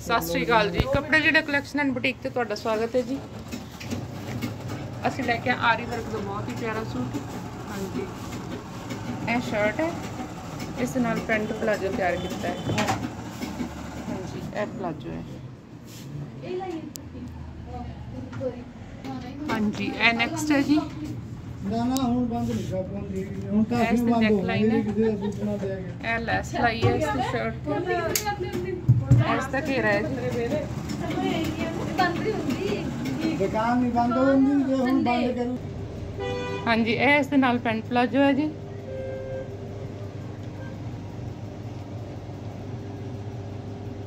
ਸਤਿ ਸ਼੍ਰੀ ਅਕਾਲ ਜੀ। ਕੱਪੜੇ ਜਿਹੜੇ ਕਲੈਕਸ਼ਨ ਐਂਡ ਬੁਟੀਕ ਤੇ ਤੁਹਾਡਾ ਸਵਾਗਤ ਹੈ ਜੀ। ਅਸੀਂ ਲੈ ਕੇ ਆਰੀ ਵਰਕ ਦਾ ਬਹੁਤ ਹੀ ਪਿਆਰਾ ਸੂਟ। ਹਾਂਜੀ। ਇਹ ਸ਼ਰਟ ਹੈ। ਇਸ ਦੇ ਨਾਲ ਪੈਂਟ ਪਲਾਜੋ ਤਿਆਰ ਕੀਤਾ ਹੈ। ਹਾਂਜੀ ਇਹ ਪਲਾਜੋ ਹੈ। ਹਾਂਜੀ ਇਹ ਨੈਕਸਟ ਹੈ ਜੀ। ਨਾ ਨਾ ਹੁਣ ਬੰਦ ਨਹੀਂ ਕਰ ਬੰਦੀ ਹੁਣ ਤਾਂ ਅਸੀਂ ਬੰਦ ਹੋ। ਗਏ। ਕਿਸੇ ਦਾ ਸੂਚਨਾ ਦੇ ਗਏ। ਇਹ ਲੈਸ ਲਾਈ ਹੈ ਇਸ ਦੀ ਸ਼ਰਟ ਤੇ। तो हाँ जी इस पेंट प्लाजो है जी।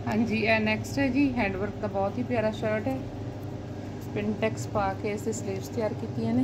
हाँ जी ए नैक्सट है जी हैंडवर्क का बहुत ही प्यारा शर्ट है। पिनटैक्स पा के इस स्लीव तैयार कितिया ने।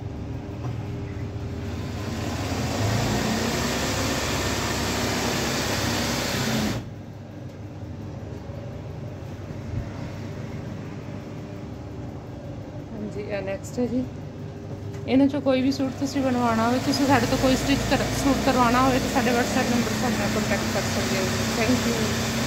ਹਾਂਜੀ ਇਹ ਨੈਕਸਟ ਹੈ ਜੀ ਇਹਨਾਂ ਚੋਂ ਕੋਈ ਵੀ ਸੂਟ ਤੁਸੀਂ ਬਣਵਾਉਣਾ ਹੋਵੇ ਤੁਸੀਂ ਸਾਡੇ ਤੋਂ ਕੋਈ ਸਟਿਚ ਕਰ ਸੂਟ ਕਰਵਾਉਣਾ ਹੋਵੇ ਤਾਂ ਸਾਡੇ WhatsApp ਨੰਬਰ ਸਾਡੇ ਨਾਲ ਕੰਟੈਕਟ ਕਰ ਸਕਦੇ ਹੋ ਥੈਂਕ ਯੂ